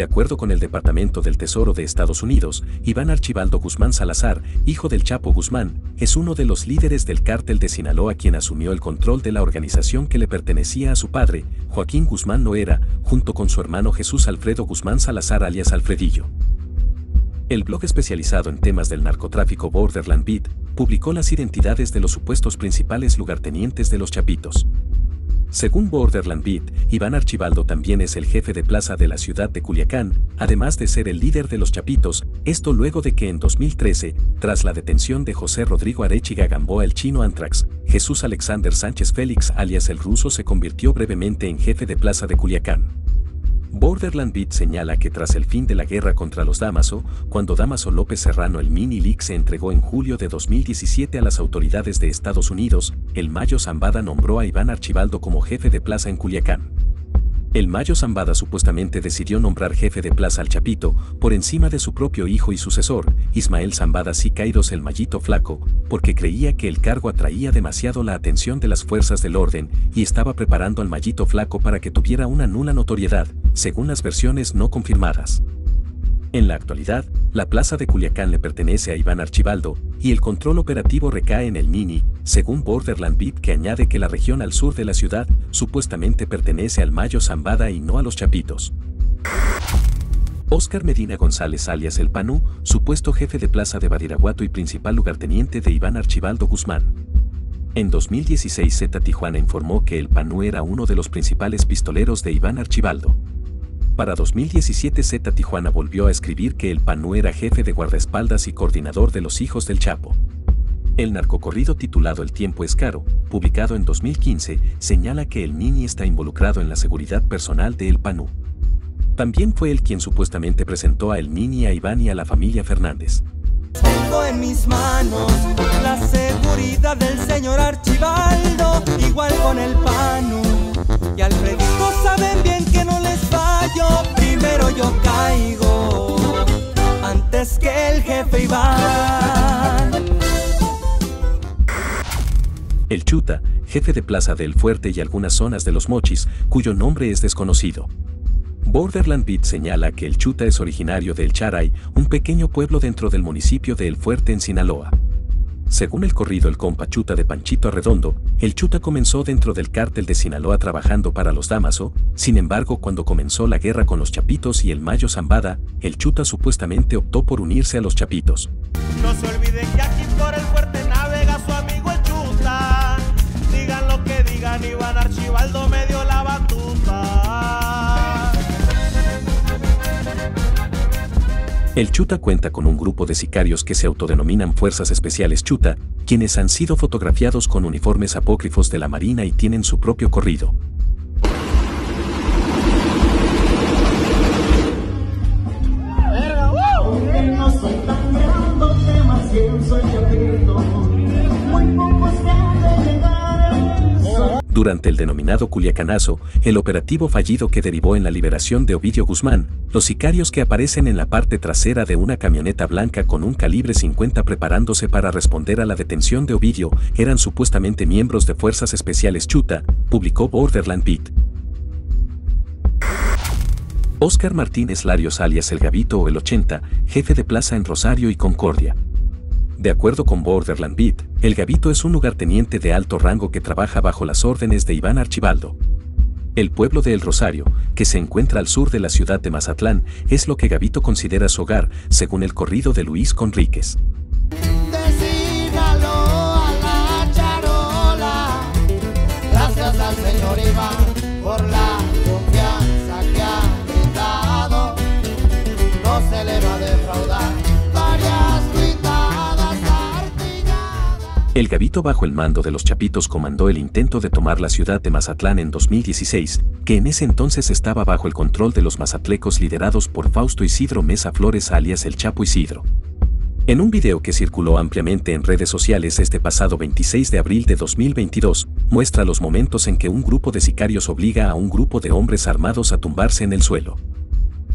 De acuerdo con el Departamento del Tesoro de Estados Unidos, Iván Archibaldo Guzmán Salazar, hijo del Chapo Guzmán, es uno de los líderes del cártel de Sinaloa quien asumió el control de la organización que le pertenecía a su padre, Joaquín Guzmán Loera, junto con su hermano Jesús Alfredo Guzmán Salazar alias Alfredillo. El blog especializado en temas del narcotráfico Borderland Beat publicó las identidades de los supuestos principales lugartenientes de los Chapitos. Según Borderland Beat, Iván Archibaldo también es el jefe de plaza de la ciudad de Culiacán, además de ser el líder de los Chapitos, esto luego de que en 2013, tras la detención de José Rodrigo Arechiga Gamboa el chino Antrax, Jesús Alexander Sánchez Félix alias el ruso se convirtió brevemente en jefe de plaza de Culiacán. Borderland Beat señala que tras el fin de la guerra contra los Damaso, cuando Damaso López Serrano el Mini League se entregó en julio de 2017 a las autoridades de Estados Unidos, el Mayo Zambada nombró a Iván Archibaldo como jefe de plaza en Culiacán. El Mayo Zambada supuestamente decidió nombrar jefe de plaza al Chapito, por encima de su propio hijo y sucesor, Ismael Zambada Siqueiros el Mallito Flaco, porque creía que el cargo atraía demasiado la atención de las fuerzas del orden y estaba preparando al Mallito Flaco para que tuviera una nula notoriedad, según las versiones no confirmadas. En la actualidad, la plaza de Culiacán le pertenece a Iván Archibaldo, y el control operativo recae en el Mini, según Borderland Beat que añade que la región al sur de la ciudad supuestamente pertenece al Mayo Zambada y no a los Chapitos. Oscar Medina González alias El Panú, supuesto jefe de plaza de Badiraguato y principal lugarteniente de Iván Archibaldo Guzmán. En 2016 Z Tijuana informó que El Panú era uno de los principales pistoleros de Iván Archibaldo. Para 2017 Z Tijuana volvió a escribir que el Panú era jefe de guardaespaldas y coordinador de los hijos del Chapo. El narcocorrido titulado El tiempo es caro, publicado en 2015, señala que el Nini está involucrado en la seguridad personal de El Panú. También fue él quien supuestamente presentó a El Nini a Iván y a la familia Fernández. Tengo en mis manos la seguridad del señor Archibaldo, igual con el Panu y Alfredito saben bien que no les fallo, El Chuta, jefe de plaza del Fuerte y algunas zonas de los Mochis, cuyo nombre es desconocido. Borderland Beat señala que el Chuta es originario de El Charay, un pequeño pueblo dentro del municipio de El Fuerte en Sinaloa. Según el corrido El Compa Chuta de Panchito Arredondo, el Chuta comenzó dentro del cártel de Sinaloa trabajando para los Damaso, sin embargo cuando comenzó la guerra con los Chapitos y el Mayo Zambada, el Chuta supuestamente optó por unirse a los Chapitos. No se olviden que aquí por el fuerte navega su amigo el Chuta. Digan lo que digan, Iván Archibaldo El Chuta cuenta con un grupo de sicarios que se autodenominan Fuerzas Especiales Chuta, quienes han sido fotografiados con uniformes apócrifos de la Marina y tienen su propio corrido. Durante el denominado Culiacanazo, el operativo fallido que derivó en la liberación de Ovidio Guzmán, los sicarios que aparecen en la parte trasera de una camioneta blanca con un calibre 50 preparándose para responder a la detención de Ovidio eran supuestamente miembros de Fuerzas Especiales Chuta, publicó Borderland Beat. Oscar Martínez Larios alias El Gavito o el 80, jefe de plaza en Rosario y Concordia. De acuerdo con Borderland Beat, el Gavito es un lugarteniente de alto rango que trabaja bajo las órdenes de Iván Archibaldo. El pueblo de El Rosario, que se encuentra al sur de la ciudad de Mazatlán, es lo que Gavito considera su hogar, según el corrido de Luis Conríquez. El Gavito bajo el mando de los Chapitos comandó el intento de tomar la ciudad de Mazatlán en 2016, que en ese entonces estaba bajo el control de los mazatlecos liderados por Fausto Isidro Mesa Flores alias el Chapo Isidro. En un video que circuló ampliamente en redes sociales este pasado 26 de abril de 2022, muestra los momentos en que un grupo de sicarios obliga a un grupo de hombres armados a tumbarse en el suelo.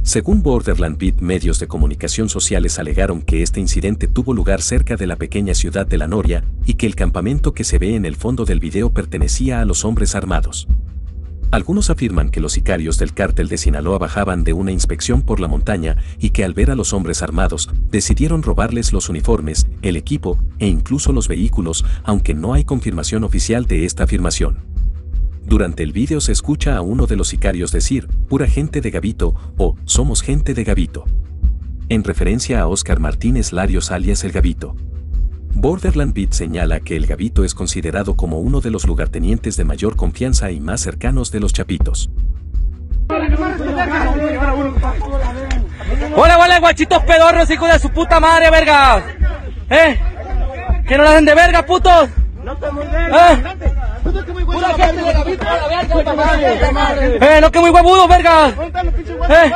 Según Borderland Beat, medios de comunicación sociales alegaron que este incidente tuvo lugar cerca de la pequeña ciudad de La Noria y que el campamento que se ve en el fondo del video pertenecía a los hombres armados. Algunos afirman que los sicarios del cártel de Sinaloa bajaban de una inspección por la montaña y que al ver a los hombres armados, decidieron robarles los uniformes, el equipo e incluso los vehículos, aunque no hay confirmación oficial de esta afirmación. Durante el vídeo se escucha a uno de los sicarios decir, pura gente de Gavito o somos gente de Gavito. En referencia a Oscar Martínez Larios alias El Gavito. Borderland Beat señala que el Gavito es considerado como uno de los lugartenientes de mayor confianza y más cercanos de los Chapitos. Hola, hola, guachitos pedorros, hijos de su puta madre, verga. ¿Eh? ¿Que no la hacen de verga, putos? ¿Eh de Gavito a la verga, puta madre. Eh, no que muy huevudos, verga. ¿Eh?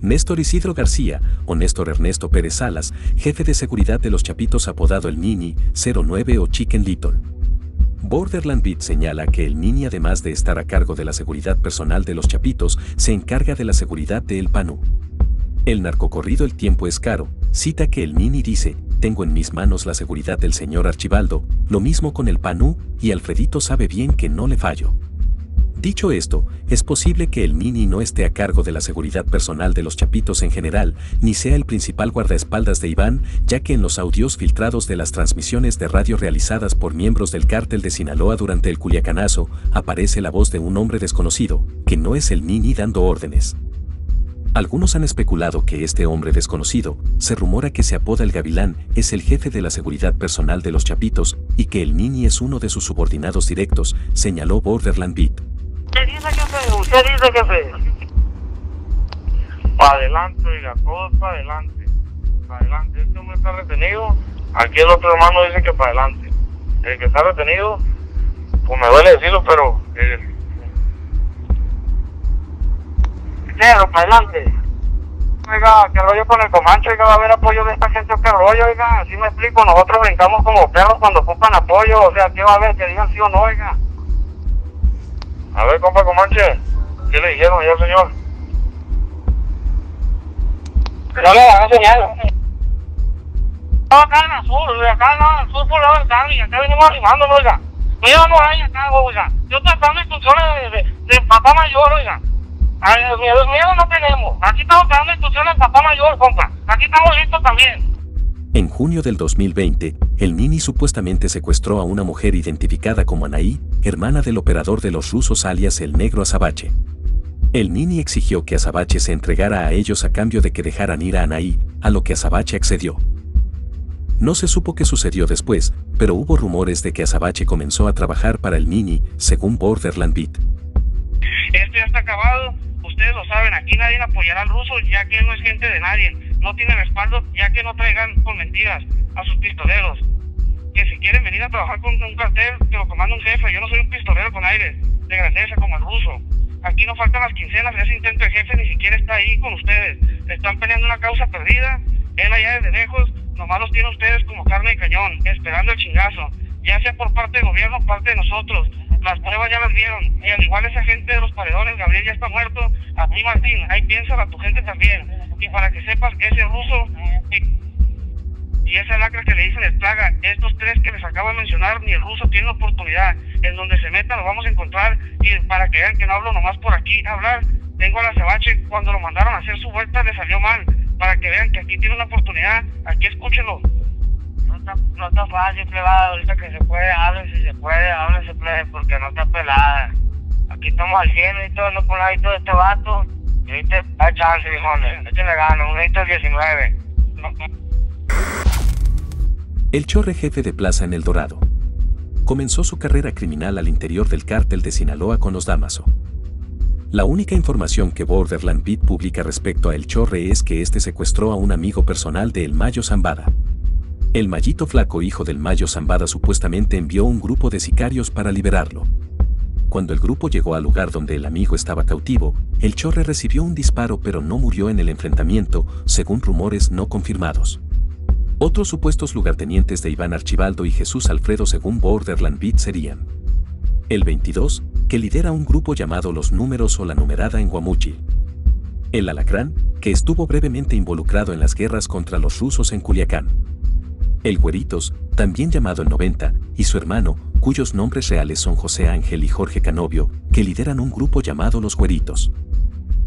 Néstor Isidro García, o Néstor Ernesto Pérez Salas, jefe de seguridad de los Chapitos apodado el Nini, 09 o Chicken Little. Borderland Beat señala que el Nini además de estar a cargo de la seguridad personal de los Chapitos, se encarga de la seguridad de El Panú. El narcocorrido El tiempo es caro, cita que el Nini dice, tengo en mis manos la seguridad del señor Archibaldo, lo mismo con el Panú, y Alfredito sabe bien que no le fallo. Dicho esto, es posible que el Mini no esté a cargo de la seguridad personal de los Chapitos en general, ni sea el principal guardaespaldas de Iván, ya que en los audios filtrados de las transmisiones de radio realizadas por miembros del cártel de Sinaloa durante el Culiacanazo, aparece la voz de un hombre desconocido, que no es el Mini dando órdenes. Algunos han especulado que este hombre desconocido, se rumora que se apoda el Gavilán, es el jefe de la seguridad personal de los Chapitos y que el Mini es uno de sus subordinados directos, señaló Borderland Beat. ¿Qué dice jefe? ¿Usted dice jefe? Para adelante, oiga, todo para adelante. Adelante. Este hombre está retenido. Aquí el otro hermano dice que para adelante. El que está retenido, pues me duele decirlo, pero. Eh, Pero para adelante. Oiga, que rollo con el Comanche, oiga, va a haber apoyo de esta gente, qué rollo, oiga, así me explico, nosotros brincamos como perros cuando ocupan apoyo, o sea, ¿qué va a haber? Que digan sí o no, oiga. A ver, compa Comanche, ¿qué le dijeron ya, señor? No le hagan señal. No, acá en azul, acá en azul por lado del cambio, acá venimos arrimando, oiga. Mira, no hay acá, oiga. Yo estoy dando instrucciones de, de, de papá mayor, oiga. Ay, miedo, miedo no tenemos. Aquí estamos dando instrucciones papá mayor, compa. Aquí estamos listos también. En junio del 2020, el Nini supuestamente secuestró a una mujer identificada como Anaí, hermana del operador de los rusos alias el negro Azabache. El Nini exigió que Azabache se entregara a ellos a cambio de que dejaran ir a Anaí, a lo que Azabache accedió. No se supo qué sucedió después, pero hubo rumores de que Azabache comenzó a trabajar para el Nini, según Borderland Beat. Esto ya está acabado. Ustedes lo saben, aquí nadie apoyará al ruso ya que él no es gente de nadie. No tiene respaldo ya que no traigan con mentiras a sus pistoleros. Que si quieren venir a trabajar con un cartel, que lo comanda un jefe. Yo no soy un pistolero con aire de grandeza como el ruso. Aquí no faltan las quincenas, ese intento de jefe ni siquiera está ahí con ustedes. Están peleando una causa perdida. Él allá desde lejos, nomás los tiene ustedes como carne de cañón, esperando el chingazo. Ya sea por parte del gobierno o parte de nosotros. Las pruebas ya las vieron. Y al igual esa gente de los paredones, Gabriel ya está muerto. A ti, Martín, ahí piensa a tu gente también. Y para que sepas, ese ruso y, esa lacra que le dicen el plaga, estos tres que les acabo de mencionar, ni el ruso tiene oportunidad. En donde se meta lo vamos a encontrar. Y para que vean que no hablo nomás por aquí hablar, tengo a la cebache. Cuando lo mandaron a hacer su vuelta le salió mal. Para que vean que aquí tiene una oportunidad. Aquí escúchenlo. No está, fácil, plebada. Ahorita que se puede, hablen si se puede, hablen si puede, porque no está pelada. Aquí estamos al cielo y todo, no por ahí todo este vato. Y ahorita hay chance, viejones. Este le gano, un hito 19. No, El Chorre jefe de plaza en El Dorado. Comenzó su carrera criminal al interior del cártel de Sinaloa con los Damaso. La única información que Borderland Beat publica respecto a El Chorre es que este secuestró a un amigo personal de El Mayo Zambada. El Mayito Flaco, hijo del Mayo Zambada, supuestamente envió un grupo de sicarios para liberarlo. Cuando el grupo llegó al lugar donde el amigo estaba cautivo, el Chorre recibió un disparo pero no murió en el enfrentamiento, según rumores no confirmados. Otros supuestos lugartenientes de Iván Archibaldo y Jesús Alfredo según Borderland Beat serían el 22, que lidera un grupo llamado Los Números o la Numerada en Guamuchil. El Alacrán, que estuvo brevemente involucrado en las guerras contra los rusos en Culiacán. El Güeritos, también llamado el 90, y su hermano, cuyos nombres reales son José Ángel y Jorge Canovio, que lideran un grupo llamado Los Güeritos.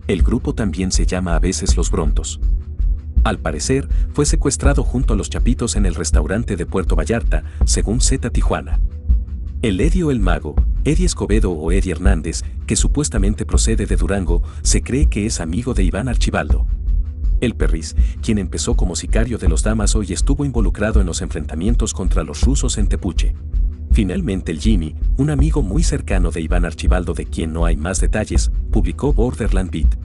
El grupo también se llama a veces Los Brontos. Al parecer, fue secuestrado junto a los Chapitos en el restaurante de Puerto Vallarta, según Z Tijuana. El Edio el Mago, Eddie Escobedo o Eddie Hernández, que supuestamente procede de Durango, se cree que es amigo de Iván Archibaldo. El Perris, quien empezó como sicario de los Damaso y estuvo involucrado en los enfrentamientos contra los rusos en Tepuche. Finalmente el Jimmy, un amigo muy cercano de Iván Archibaldo de quien no hay más detalles, publicó Borderland Beat,